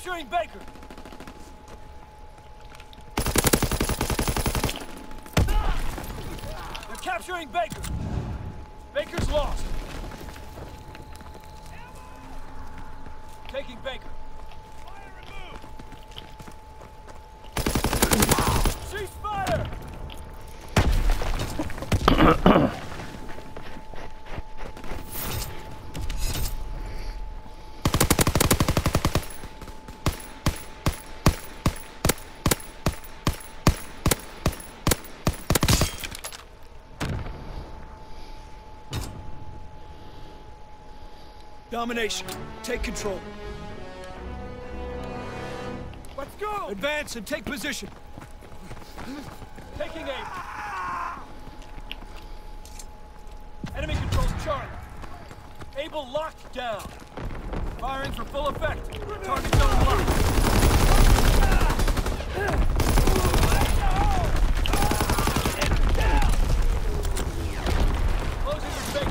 capturing Baker. They're capturing Baker. Baker's lost. Taking Baker. Cease fire! Domination. Take control. Let's go! Advance and take position. Taking aim. Enemy controls Charlie. Able locked down. Firing for full effect. Target zone locked with Baker.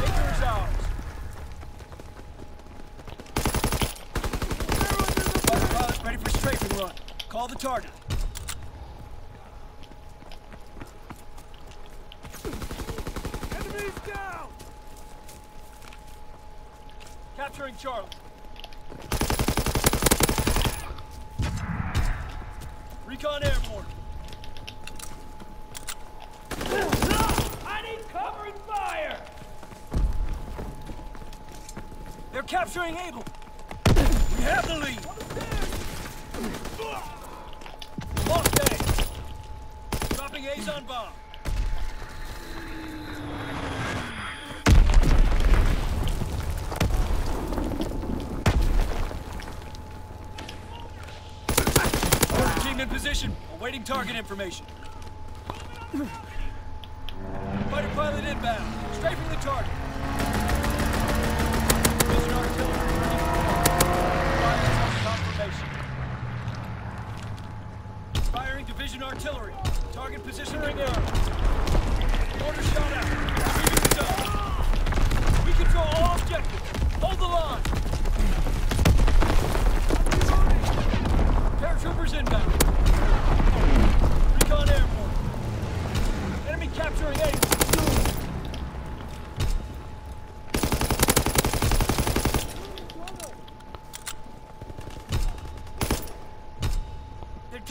Baker is ours. Fighter pilot ready for strafing run. Call the target. Enemies down! Capturing Charlie. Recon airborne. I need covering fire! They're capturing Able. We have the lead. Dropping A's bomb. Team in position, awaiting target information. Fighter pilot inbound, strafing the target. Division artillery ready for Fire on confirmation. Firing division artillery. Target position arrow. Order shot out.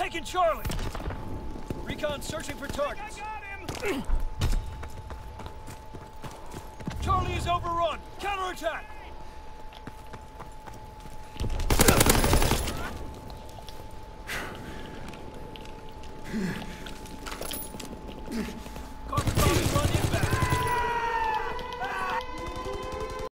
taking Charlie. Recon searching for targets. Charlie is overrun. Counterattack. Hmm.